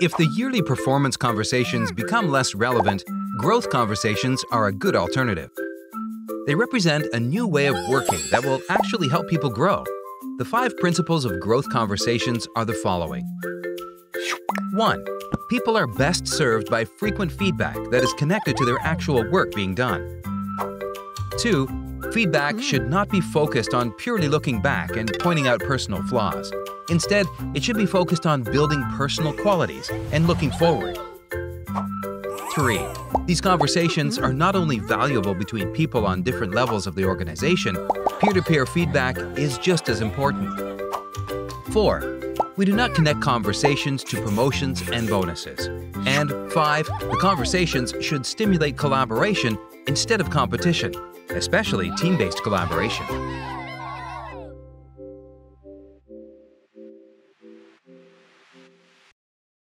If the yearly performance conversations become less relevant, growth conversations are a good alternative. They represent a new way of working that will actually help people grow. The five principles of growth conversations are the following 1. People are best served by frequent feedback that is connected to their actual work being done. 2. Feedback should not be focused on purely looking back and pointing out personal flaws. Instead, it should be focused on building personal qualities and looking forward. 3. These conversations are not only valuable between people on different levels of the organization, peer-to-peer feedback is just as important. 4. We do not connect conversations to promotions and bonuses. And 5. The conversations should stimulate collaboration instead of competition, especially team-based collaboration.